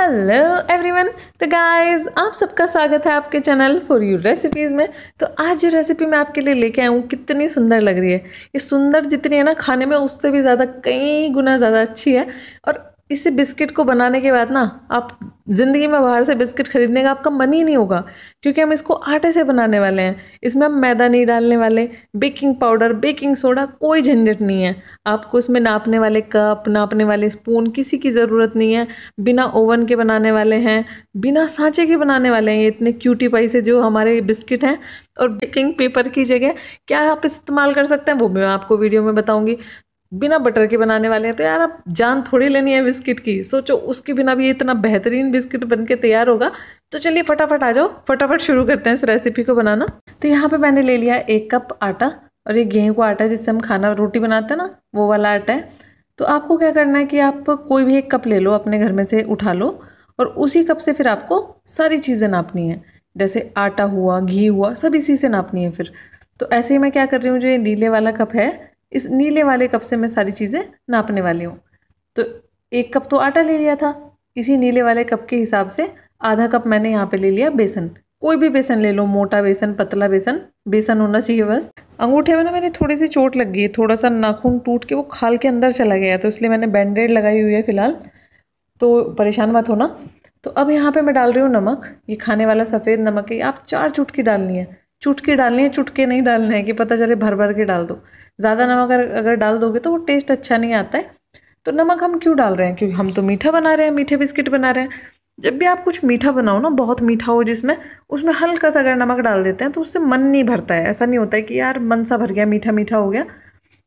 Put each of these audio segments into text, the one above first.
Hello everyone तो guys आप सबका स्वागत है आपके चैनल फॉर यू रेसिपीज़ में। तो आज जो रेसिपी मैं आपके लिए लेके आया हूँ, कितनी सुंदर लग रही है। ये सुंदर जितनी है ना, खाने में उससे भी ज़्यादा कई गुना ज़्यादा अच्छी है। और इसे बिस्किट को बनाने के बाद ना, आप ज़िंदगी में बाहर से बिस्किट खरीदने का आपका मन ही नहीं होगा, क्योंकि हम इसको आटे से बनाने वाले हैं। इसमें हम मैदा नहीं डालने वाले, बेकिंग पाउडर, बेकिंग सोडा कोई झंझट नहीं है। आपको इसमें नापने वाले कप, नापने वाले स्पून, किसी की ज़रूरत नहीं है। बिना ओवन के बनाने वाले हैं, बिना सांचे के बनाने वाले हैं। ये इतने क्यूटी पाई से जो हमारे बिस्किट हैं और बेकिंग पेपर की जगह, क्या आप इस्तेमाल कर सकते हैं? वो मैं आपको वीडियो में बताऊँगी। बिना बटर के बनाने वाले हैं तो यार आप जान थोड़ी लेनी है बिस्किट की। सोचो, उसके बिना भी इतना बेहतरीन बिस्किट बन के तैयार होगा। तो चलिए फटाफट आ जाओ, फटाफट शुरू करते हैं इस रेसिपी को बनाना। तो यहाँ पे मैंने ले लिया एक कप आटा, और ये गेहूँ का आटा जिससे हम खाना, रोटी बनाते हैं ना, वो वाला आटा है। तो आपको क्या करना है कि आप कोई भी एक कप ले लो, अपने घर में से उठा लो, और उसी कप से फिर आपको सारी चीज़ें नापनी है। जैसे आटा हुआ, घी हुआ, सब इसी से नापनी है फिर। तो ऐसे ही मैं क्या कर रही हूँ, जो ये नीले वाला कप है इस नीले वाले कप से मैं सारी चीज़ें नापने वाली हूँ। तो एक कप तो आटा ले लिया था। इसी नीले वाले कप के हिसाब से आधा कप मैंने यहाँ पे ले लिया बेसन। कोई भी बेसन ले लो, मोटा बेसन, पतला बेसन बेसन होना चाहिए बस। अंगूठे में ना मेरी थोड़ी सी चोट लग गई है थोड़ा सा नाखून टूट के वो खाल के अंदर चला गया तो इसलिए मैंने बैंडेड लगाई हुई है फ़िलहाल। तो परेशान मत होना। तो अब यहाँ पे मैं डाल रही हूँ नमक। ये खाने वाला सफ़ेद नमक है आप चार चुटकी डालनी है। चुटकी डालने हैं, चुटके नहीं डालने हैं कि पता चले भर भर के डाल दो। ज़्यादा नमक अगर अगर डाल दोगे तो वो टेस्ट अच्छा नहीं आता है। तो नमक हम क्यों डाल रहे हैं? क्योंकि हम तो मीठा बना रहे हैं, मीठे बिस्किट बना रहे हैं। जब भी आप कुछ मीठा बनाओ ना, बहुत मीठा हो जिसमें, उसमें हल्का सा अगर नमक डाल देते हैं तो उससे मन नहीं भरता है। ऐसा नहीं होता है कि यार मन सा भर गया, मीठा मीठा हो गया।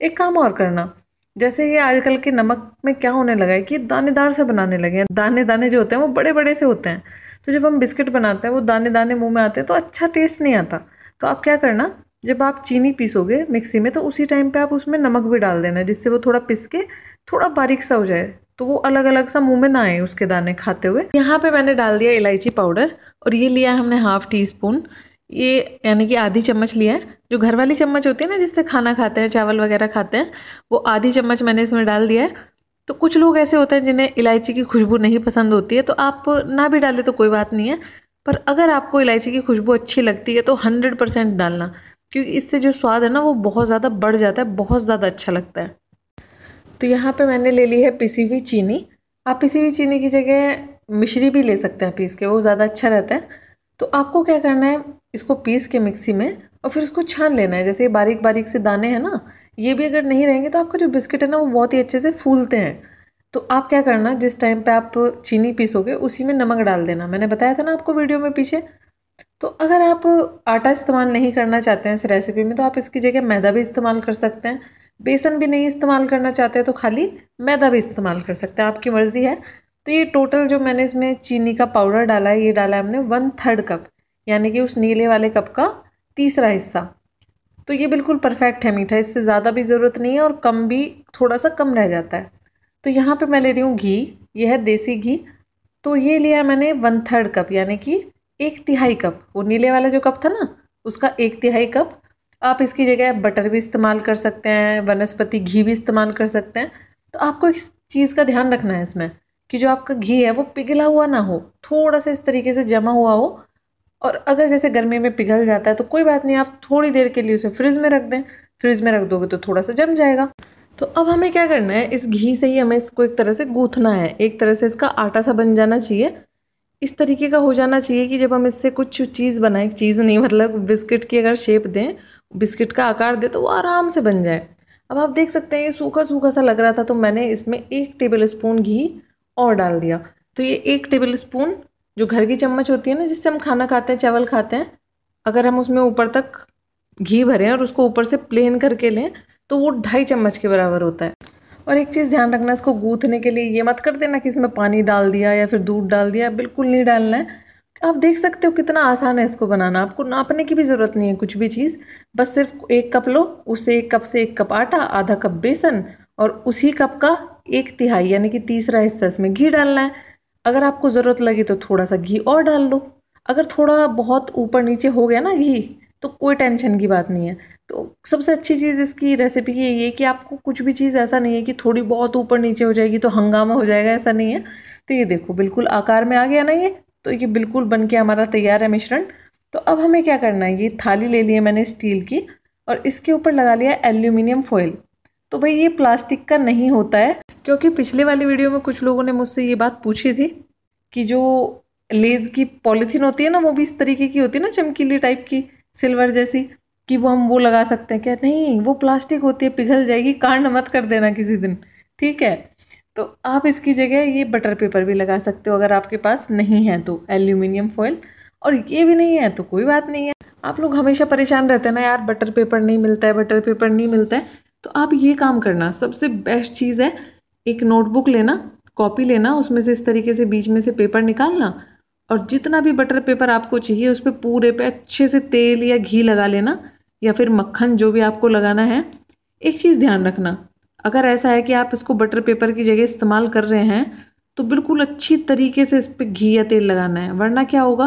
एक काम और करना, जैसे ये आजकल के नमक में क्या होने लगा है कि दानेदार से बनाने लगे हैं। दाने दाने जो होते हैं वो बड़े बड़े से होते हैं। तो जब हम बिस्किट बनाते हैं, वो दाने दाने मुँह में आते हैं तो अच्छा टेस्ट नहीं आता। तो आप क्या करना, जब आप चीनी पीसोगे मिक्सी में तो उसी टाइम पे आप उसमें नमक भी डाल देना, जिससे वो थोड़ा पिस के थोड़ा बारीक सा हो जाए तो वो अलग अलग सा मुँह में ना आए उसके दाने खाते हुए। यहाँ पे मैंने डाल दिया इलायची पाउडर, और ये लिया हमने हाफ़ टी स्पून ये यानी कि आधी चम्मच लिया है। जो घर वाली चम्मच होती है ना, जिससे खाना खाते हैं, चावल वगैरह खाते हैं, वो आधी चम्मच मैंने इसमें डाल दिया है। तो कुछ लोग ऐसे होते हैं जिन्हें इलायची की खुशबू नहीं पसंद होती है तो आप ना भी डालें तो कोई बात नहीं है। पर अगर आपको इलायची की खुशबू अच्छी लगती है तो हंड्रेड परसेंट डालना, क्योंकि इससे जो स्वाद है ना, वो बहुत ज़्यादा बढ़ जाता है, बहुत ज़्यादा अच्छा लगता है। तो यहाँ पे मैंने ले ली है पिसी हुई चीनी। आप पिसी हुई चीनी की जगह मिश्री भी ले सकते हैं पीस के, वो ज़्यादा अच्छा रहता है। तो आपको क्या करना है, इसको पीस के मिक्सी में और फिर उसको छान लेना है। जैसे ये बारीक बारीक से दाने हैं ना, ये भी अगर नहीं रहेंगे तो आपका जो बिस्किट है ना, वो बहुत ही अच्छे से फूलते हैं। तो आप क्या करना, जिस टाइम पे आप चीनी पीसोगे, उसी में नमक डाल देना। मैंने बताया था ना आपको वीडियो में पीछे? तो अगर आप आटा इस्तेमाल नहीं करना चाहते हैं इस रेसिपी में तो आप इसकी जगह मैदा भी इस्तेमाल कर सकते हैं। बेसन भी नहीं इस्तेमाल करना चाहते हैं तो खाली मैदा भी इस्तेमाल कर सकते हैं, आपकी मर्ज़ी है। तो ये टोटल जो मैंने इसमें चीनी का पाउडर डाला है, ये डाला है हमने वन थर्ड कप यानी कि उस नीले वाले कप का तीसरा हिस्सा। तो ये बिल्कुल परफेक्ट है मीठा, इससे ज़्यादा भी ज़रूरत नहीं है और कम भी, थोड़ा सा कम रह जाता है। तो यहाँ पे मैं ले रही हूँ घी यह है देसी घी। तो ये लिया मैंने वन थर्ड कप यानी कि एक तिहाई कप वो नीले वाला जो कप था ना, उसका एक तिहाई कप आप इसकी जगह बटर भी इस्तेमाल कर सकते हैं, वनस्पति घी भी इस्तेमाल कर सकते हैं। तो आपको इस चीज़ का ध्यान रखना है इसमें कि जो आपका घी है, वो पिघला हुआ ना हो, थोड़ा सा इस तरीके से जमा हुआ हो। और अगर जैसे गर्मी में पिघल जाता है तो कोई बात नहीं, आप थोड़ी देर के लिए उसे फ्रिज में रख दें। फ्रिज में रख दोगे तो थोड़ा सा जम जाएगा। तो अब हमें क्या करना है? इस घी से ही हमें इसको एक तरह से गूथना है। एक तरह से इसका आटा सा बन जाना चाहिए। इस तरीके का हो जाना चाहिए कि जब हम इससे कुछ चीज़ बनाएँ चीज़ नहीं मतलब बिस्किट की अगर शेप दें, बिस्किट का आकार दें तो वो आराम से बन जाए। अब आप देख सकते हैं, ये सूखा सूखा सा लग रहा था तो मैंने इसमें एक टेबल स्पून घी और डाल दिया। तो ये एक टेबल स्पून जो घर की चम्मच होती है ना, जिससे हम खाना खाते हैं, चावल खाते हैं, अगर हम उसमें ऊपर तक घी भरें और उसको ऊपर से प्लेन करके लें तो वो ढाई चम्मच के बराबर होता है। और एक चीज़ ध्यान रखना, इसको गूँथने के लिए ये मत कर देना कि इसमें पानी डाल दिया या फिर दूध डाल दिया, बिल्कुल नहीं डालना है। आप देख सकते हो कितना आसान है इसको बनाना। आपको नापने की भी ज़रूरत नहीं है कुछ भी चीज़। बस सिर्फ़ एक कप लो उससे एक कप से एक कप आटा, आधा कप बेसन और उसी कप का एक तिहाई, यानी कि तीसरा हिस्सा इसमें घी डालना है। अगर आपको ज़रूरत लगी तो थोड़ा सा घी और डाल दो। अगर थोड़ा बहुत ऊपर नीचे हो गया ना घी तो कोई टेंशन की बात नहीं है। तो सबसे अच्छी चीज़ इसकी रेसिपी ये कि आपको कुछ भी चीज़ ऐसा नहीं है कि थोड़ी बहुत ऊपर नीचे हो जाएगी तो हंगामा हो जाएगा, ऐसा नहीं है। तो ये देखो, बिल्कुल आकार में आ गया ना ये तो ये बिल्कुल बन के हमारा तैयार है मिश्रण। तो अब हमें क्या करना है, ये थाली ले ली है मैंने स्टील की और इसके ऊपर लगा लिया एल्यूमिनियम फॉइल तो भाई ये प्लास्टिक का नहीं होता है, क्योंकि पिछले वाली वीडियो में कुछ लोगों ने मुझसे ये बात पूछी थी कि जो लेज की पॉलीथीन होती है ना, वो भी इस तरीके की होती है ना, चमकीली टाइप की। सिल्वर जैसी, कि वो हम वो लगा सकते हैं। क्या नहीं, वो प्लास्टिक होती है, पिघल जाएगी, कांड मत कर देना किसी दिन। ठीक है? तो आप इसकी जगह ये बटर पेपर भी लगा सकते हो, अगर आपके पास नहीं है तो एल्यूमिनियम फॉइल और ये भी नहीं है तो कोई बात नहीं है। आप लोग हमेशा परेशान रहते हैं ना यार बटर पेपर नहीं मिलता है बटर पेपर नहीं मिलता है। तो आप ये काम करना, सबसे बेस्ट चीज़ है, एक नोटबुक लेना कॉपी लेना, उसमें से इस तरीके से, बीच में से पेपर निकालना और जितना भी बटर पेपर आपको चाहिए, उस पर पूरे पे अच्छे से तेल या घी लगा लेना, या फिर मक्खन जो भी आपको लगाना है, एक चीज़ ध्यान रखना। अगर ऐसा है कि आप इसको बटर पेपर की जगह इस्तेमाल कर रहे हैं तो बिल्कुल अच्छी तरीके से इस पर घी या तेल लगाना है। वरना क्या होगा,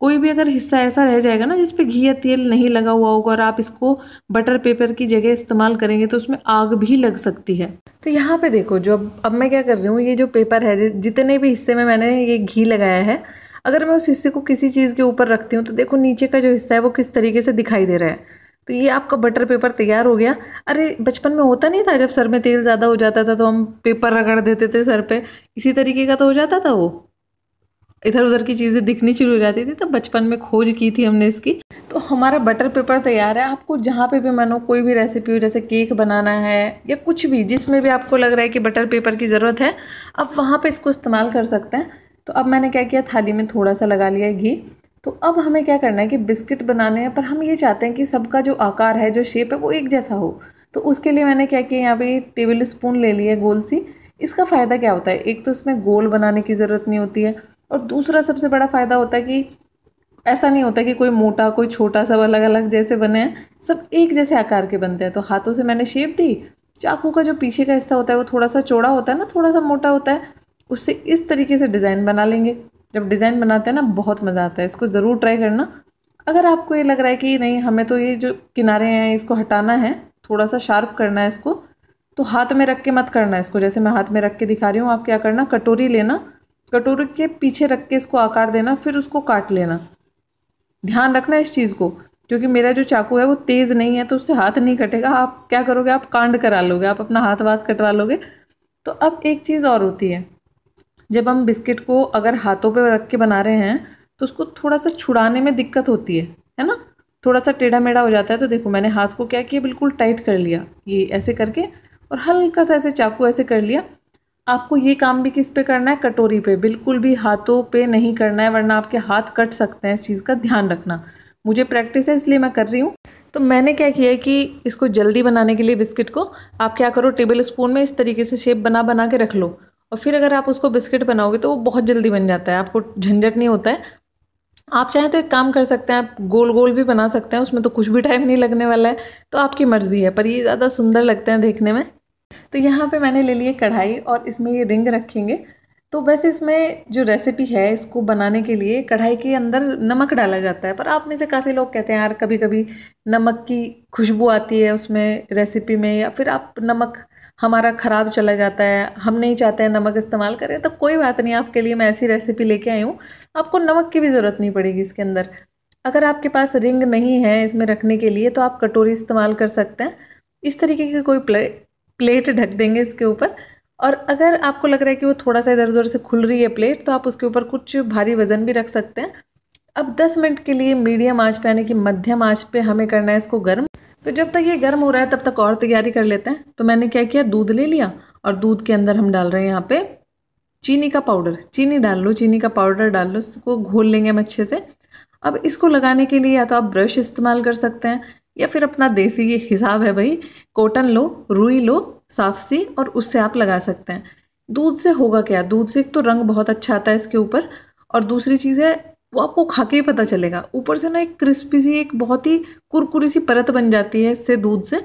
कोई भी अगर हिस्सा ऐसा रह जाएगा ना, जिस पे घी या तेल नहीं लगा हुआ होगा और आप इसको बटर पेपर की जगह इस्तेमाल करेंगे तो उसमें आग भी लग सकती है। तो यहाँ पे देखो, जो अब अब मैं क्या कर रही हूँ, ये जो पेपर है, जितने भी हिस्से में मैंने ये घी लगाया है अगर मैं उस हिस्से को किसी चीज़ के ऊपर रखती हूँ तो देखो नीचे का जो हिस्सा है, वो किस तरीके से दिखाई दे रहा है। तो ये आपका बटर पेपर तैयार हो गया। अरे, बचपन में होता नहीं था जब सर में तेल ज़्यादा हो जाता था तो हम पेपर रगड़ देते थे सर पे? इसी तरीके का तो हो जाता था वो। इधर उधर की चीज़ें दिखनी शुरू हो जाती थी, तब बचपन में खोज की थी हमने इसकी। तो हमारा बटर पेपर तैयार है। आपको जहाँ पे भी मानो कोई भी रेसिपी हो, जैसे केक बनाना है, या कुछ भी, जिसमें भी आपको लग रहा है कि बटर पेपर की ज़रूरत है, आप वहाँ पे इसको इस्तेमाल कर सकते हैं। तो अब मैंने क्या किया, थाली में थोड़ा सा लगा लिया घी। तो अब हमें क्या करना है कि बिस्किट बनाने हैं, पर हम ये चाहते हैं कि सबका जो आकार है, जो शेप है, वो एक जैसा हो। तो उसके लिए मैंने क्या किया, यहाँ पे टेबल स्पून ले लिया गोल सी। इसका फ़ायदा क्या होता है? एक तो इसमें गोल बनाने की ज़रूरत नहीं होती है, और दूसरा सबसे बड़ा फ़ायदा होता है कि ऐसा नहीं होता कि कोई मोटा, कोई छोटा सब अलग अलग जैसे बने हैं, सब एक जैसे आकार के बनते हैं। तो हाथों से मैंने शेप दी, चाकू का जो पीछे का हिस्सा होता है, वो थोड़ा सा चौड़ा होता है ना थोड़ा सा मोटा होता है उससे इस तरीके से डिज़ाइन बना लेंगे। जब डिज़ाइन बनाते हैं ना, बहुत मज़ा आता है। इसको ज़रूर ट्राई करना। अगर आपको ये लग रहा है कि नहीं, हमें तो ये जो किनारे हैं, इसको हटाना है थोड़ा सा शार्प करना है इसको तो हाथ में रख के मत करना इसको। जैसे मैं हाथ में रख के दिखा रही हूँ, आप क्या करना, कटोरी लेना, कटोरी के पीछे रख के इसको आकार देना, फिर उसको काट लेना। ध्यान रखना इस चीज़ को, क्योंकि मेरा जो चाकू है वो तेज़ नहीं है तो उससे हाथ नहीं कटेगा। आप क्या करोगे, आप कांड करा लोगे, आप अपना हाथ वाथ कटवा लोगे। तो अब एक चीज़ और होती है। जब हम बिस्किट को अगर हाथों पे रख के बना रहे हैं तो उसको थोड़ा सा छुड़ाने में दिक्कत होती है है ना? थोड़ा सा टेढ़ा मेढ़ा हो जाता है तो देखो मैंने हाथ को क्या किया, बिल्कुल टाइट कर लिया, ये ऐसे करके, और हल्का सा ऐसे चाकू ऐसे कर लिया। आपको ये काम भी किस पे करना है? कटोरी पे, बिल्कुल भी हाथों पे नहीं करना है, वरना आपके हाथ कट सकते हैं इस चीज़ का ध्यान रखना। मुझे प्रैक्टिस है, इसलिए मैं कर रही हूँ। तो मैंने क्या किया कि इसको जल्दी बनाने के लिए बिस्किट को, आप क्या करो, टेबल स्पून में इस तरीके से शेप बना बना के रख लो। और फिर अगर आप उसको बिस्किट बनाओगे तो वो बहुत जल्दी बन जाता है, आपको झंझट नहीं होता है। आप चाहें तो एक काम कर सकते हैं, आप गोल गोल भी बना सकते हैं, उसमें तो कुछ भी टाइम नहीं लगने वाला है तो आपकी मर्ज़ी है, पर ये ज़्यादा सुंदर लगते हैं देखने में। तो यहाँ पे मैंने ले लिए कढ़ाई और इसमें ये रिंग रखेंगे। तो वैसे इसमें जो रेसिपी है, इसको बनाने के लिए कढ़ाई के अंदर नमक डाला जाता है। पर आप में से काफ़ी लोग कहते हैं, यार कभी कभी नमक की खुशबू आती है उसमें रेसिपी में या फिर आप नमक, हमारा ख़राब चला जाता है, हम नहीं चाहते हैं नमक इस्तेमाल करें। तो कोई बात नहीं, आपके लिए मैं ऐसी रेसिपी लेके आई हूँ। आपको नमक की भी ज़रूरत नहीं पड़ेगी इसके अंदर। अगर आपके पास रिंग नहीं है इसमें रखने के लिए तो आप कटोरी इस्तेमाल कर सकते हैं। इस तरीके की कोई प्ले प्लेट ढक देंगे इसके ऊपर। और अगर आपको लग रहा है कि वो थोड़ा सा इधर उधर से खुल रही है प्लेट तो आप उसके ऊपर कुछ भारी वज़न भी रख सकते हैं। अब 10 मिनट के लिए मीडियम आँच पे, यानी कि मध्यम आँच पे हमें करना है इसको गर्म। तो जब तक ये गर्म हो रहा है, तब तक और तैयारी कर लेते हैं। तो मैंने क्या किया? दूध ले लिया और दूध के अंदर हम डाल रहे हैं यहाँ पे चीनी का पाउडर चीनी डाल लो, चीनी का पाउडर डाल लो, उसको घोल लेंगे हम अच्छे से। अब इसको लगाने के लिए या तो आप ब्रश इस्तेमाल कर सकते हैं या फिर अपना देसी ये हिसाब है भाई कॉटन लो, रुई लो साफ़ सी और उससे आप लगा सकते हैं। दूध से होगा क्या? दूध से एक तो रंग बहुत अच्छा आता है इसके ऊपर और दूसरी चीज़ है, वो आपको खा के ही पता चलेगा। ऊपर से ना एक क्रिस्पी सी, एक बहुत ही कुरकुरी सी परत बन जाती है इससे दूध से।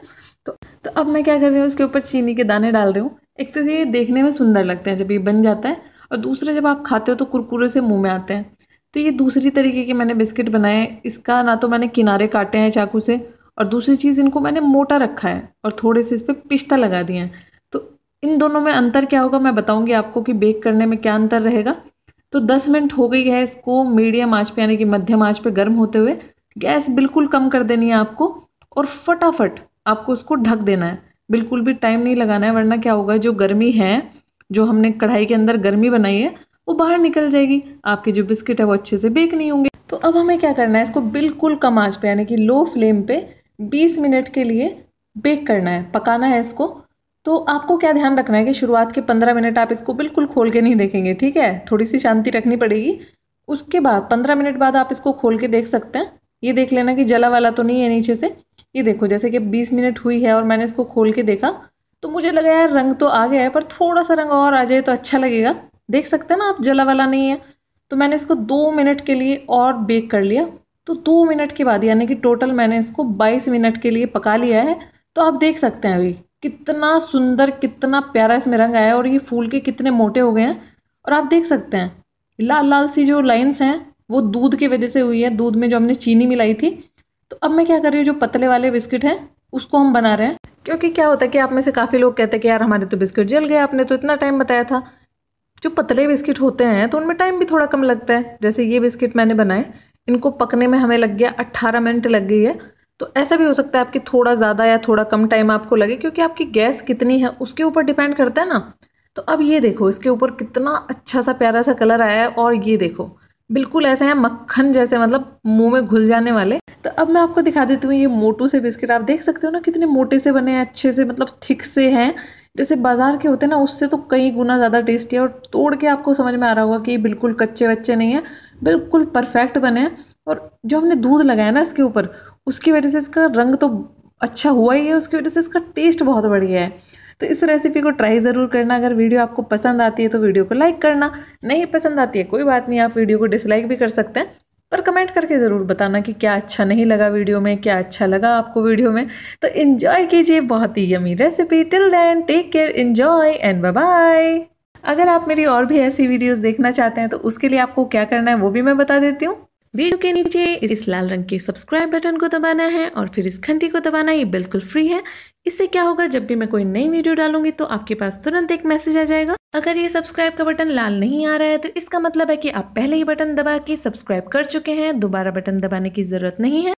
तो तो अब मैं क्या कर रही हूँ, इसके ऊपर चीनी के दाने डाल रही हूँ। एक तो ये देखने में सुंदर लगते हैं जब ये बन जाता है और दूसरे जब आप खाते हो तो कुरकुरे से मुँह में आते हैं। तो ये दूसरी तरीके के मैंने बिस्किट बनाए, इसका ना तो मैंने किनारे काटे हैं चाकू से और दूसरी चीज़, इनको मैंने मोटा रखा है और थोड़े से इस पर पिस्ता लगा दिया हैं। तो इन दोनों में अंतर क्या होगा, मैं बताऊँगी आपको कि बेक करने में क्या अंतर रहेगा। तो 10 मिनट हो गई है इसको मीडियम आँच पे, यानी कि मध्यम आँच पे गर्म होते हुए। गैस बिल्कुल कम कर देनी है आपको और फटाफट आपको उसको ढक देना है। बिल्कुल भी टाइम नहीं लगाना है, वरना क्या होगा, जो गर्मी है, जो हमने कढ़ाई के अंदर गर्मी बनाई है, वो बाहर निकल जाएगी। आपके जो बिस्किट है वो अच्छे से बेक नहीं होंगे। तो अब हमें क्या करना है, इसको बिल्कुल कम आँच पे, यानी कि लो फ्लेम पे 20 मिनट के लिए बेक करना है, पकाना है इसको। तो आपको क्या ध्यान रखना है कि शुरुआत के 15 मिनट आप इसको बिल्कुल खोल के नहीं देखेंगे, ठीक है? थोड़ी सी शांति रखनी पड़ेगी। उसके बाद 15 मिनट बाद आप इसको खोल के देख सकते हैं। ये देख लेना कि जला वाला तो नहीं है नीचे से। ये देखो, जैसे कि 20 मिनट हुई है और मैंने इसको खोल के देखा तो मुझे लगा यार रंग तो आ गया है, पर थोड़ा सा रंग और आ जाए तो अच्छा लगेगा। देख सकते हैं ना आप, जला वाला नहीं है। तो मैंने इसको दो मिनट के लिए और बेक कर लिया। तो दो मिनट के बाद, यानी कि टोटल मैंने इसको बाईस मिनट के लिए पका लिया है। तो आप देख सकते हैं अभी, कितना सुंदर, कितना प्यारा इसमें रंग आया है और ये फूल के कितने मोटे हो गए हैं। और आप देख सकते हैं, लाल लाल सी जो लाइन्स हैं, वो दूध की वजह से हुई है। दूध में जो हमने चीनी मिलाई थी। तो अब मैं क्या कर रही हूँ, जो पतले वाले बिस्किट हैं, उसको हम बना रहे हैं। क्योंकि क्या होता है कि आप में से काफ़ी लोग कहते हैं कि यार, हमारे तो बिस्किट जल गए, आपने तो इतना टाइम बताया था। जो पतले बिस्किट होते हैं तो उनमें टाइम भी थोड़ा कम लगता है। जैसे ये बिस्किट मैंने बनाए इनको पकने में हमें लग गया अट्ठारह मिनट लग गई है। तो ऐसा भी हो सकता है आपकी थोड़ा ज़्यादा या थोड़ा कम टाइम आपको लगे, क्योंकि आपकी गैस कितनी है, उसके ऊपर डिपेंड करता है ना। तो अब ये देखो, इसके ऊपर कितना अच्छा सा प्यारा सा कलर आया है, और ये देखो, बिल्कुल ऐसे हैं मक्खन जैसे मतलब मुँह में घुल जाने वाले। तो अब मैं आपको दिखा देती हूँ, ये मोटू से बिस्किट, आप देख सकते हो ना कितने मोटे से बने हैं, अच्छे से मतलब थिक से हैं। जैसे बाज़ार के होते हैं ना, उससे तो कई गुना ज़्यादा टेस्टी है और तोड़ के आपको समझ में आ रहा होगा कि बिल्कुल कच्चे वच्चे नहीं है, बिल्कुल परफेक्ट बने हैं। और जो हमने दूध लगाया ना इसके ऊपर, उसकी वजह से इसका रंग तो अच्छा हुआ ही है, उसकी वजह से इसका टेस्ट बहुत बढ़िया है। तो इस रेसिपी को ट्राई ज़रूर करना, अगर वीडियो आपको पसंद आती है तो वीडियो को लाइक करना, नहीं पसंद आती है कोई बात नहीं, आप वीडियो को डिसलाइक भी कर सकते हैं। पर कमेंट करके ज़रूर बताना कि क्या अच्छा नहीं लगा वीडियो में, क्या अच्छा लगा आपको वीडियो में। तो इन्जॉय कीजिए बहुत ही yummy recipe till then take care enjoy and bye अगर आप मेरी और भी ऐसी वीडियोस देखना चाहते हैं तो उसके लिए आपको क्या करना है, वो भी मैं बता देती हूँ। वीडियो के नीचे इस लाल रंग के सब्सक्राइब बटन को दबाना है और फिर इस घंटी को दबाना ये बिल्कुल फ्री है। इससे क्या होगा, जब भी मैं कोई नई वीडियो डालूँगी तो आपके पास तुरंत एक मैसेज आ जाएगा। अगर ये सब्सक्राइब का बटन लाल नहीं आ रहा है तो इसका मतलब है कि आप पहले ही बटन दबा के सब्सक्राइब कर चुके हैं। दोबारा बटन दबाने की ज़रूरत नहीं है।